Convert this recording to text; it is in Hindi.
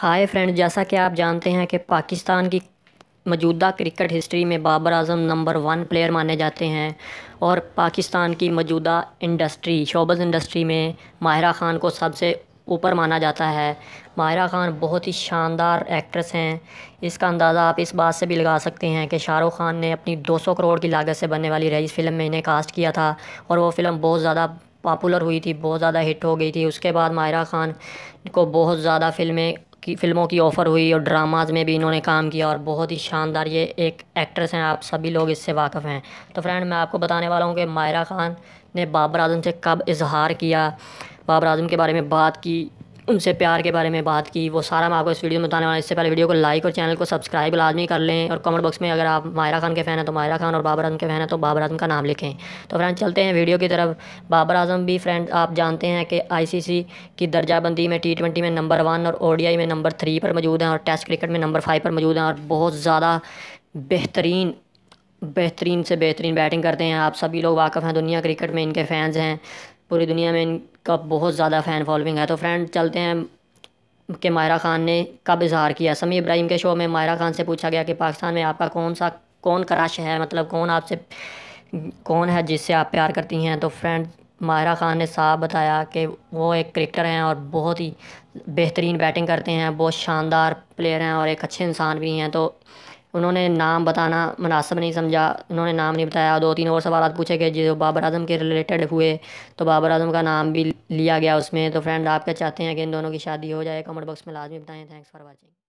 हाय फ्रेंड, जैसा कि आप जानते हैं कि पाकिस्तान की मौजूदा क्रिकेट हिस्ट्री में Babar Azam number one player माने जाते हैं और पाकिस्तान की मौजूदा इंडस्ट्री, शोबज़ इंडस्ट्री में माहिरा ख़ान को सबसे ऊपर माना जाता है। माहिरा ख़ान बहुत ही शानदार एक्ट्रेस हैं। इसका अंदाज़ा आप इस बात से भी लगा सकते हैं कि शाहरुख़ ख़ान ने अपनी 200 करोड़ की लागत से बनने वाली रईस फ़िल्म में इन्हें कास्ट किया था और वो फ़िल्म बहुत ज़्यादा पॉपुलर हुई थी, बहुत ज़्यादा हिट हो गई थी। उसके बाद माहिरा ख़ान को बहुत ज़्यादा फ़िल्में की, फ़िल्मों की ऑफ़र हुई और ड्रामाज में भी इन्होंने काम किया और बहुत ही शानदार ये एक एक्ट्रेस हैं। आप सभी लोग इससे वाकिफ़ हैं। तो फ्रेंड मैं आपको बताने वाला हूँ कि मायरा ख़ान ने बाबर आज़म से कब इजहार किया, बाबर आज़म के बारे में बात की उनसे प्यार के बारे में बात की। वो सारा मैं आपको इस वीडियो में बताने वाला इससे पहले वीडियो को लाइक और चैनल को सब्सक्राइब लाजमी कर लें और कमेंट बॉक्स में अगर आप मायरा खान के फ़ैन हैं तो मायरा खान और बाबर आज़म के फ़ैन हैं तो बाबर आज़म का नाम लिखें। तो फ्रेंड चलते हैं वीडियो की तरफ़। बाबर आज़म भी फ्रेंड आप जानते हैं कि आई की दर्जाबंदी में टी ट्वेंटी में नंबर वन और ओ में नंबर थ्री पर मौजूद हैं और टेस्ट क्रिकेट में नंबर फाइव पर मौजूद हैं और बहुत ज़्यादा बेहतरीन बेहतरीन से बेहतरीन बैटिंग करते हैं। आप सभी लोग वाकफ़ हैं। दुनिया क्रिकेट में इनके फ़ैन्स हैं। पूरी दुनिया में इनका बहुत ज़्यादा फ़ैन फॉलोइंग है। तो फ्रेंड चलते हैं कि मायरा ख़ान ने कब इजहार किया? समी इब्राहिम के शो में मायरा ख़ान से पूछा गया कि पाकिस्तान में आपका कौन सा, कौन क्रश है? मतलब कौन आपसे, कौन है जिससे आप प्यार करती हैं? तो फ्रेंड मायरा ख़ान ने साफ़ बताया कि वो एक क्रिकेटर हैं और बहुत ही बेहतरीन बैटिंग करते हैं, बहुत शानदार प्लेयर हैं और एक अच्छे इंसान भी हैं। तो उन्होंने नाम बताना मुनासब नहीं समझा, उन्होंने नाम नहीं बताया। दो तीन और सवाल पूछे गए, जो बाबर आज़म के रिलेटेड हुए तो बाबर आज़म का नाम भी लिया गया उसमें। तो फ्रेंड आप क्या चाहते हैं कि इन दोनों की शादी हो जाए? कमेंट बॉक्स में लाजमी बताएँ। Thanks for watching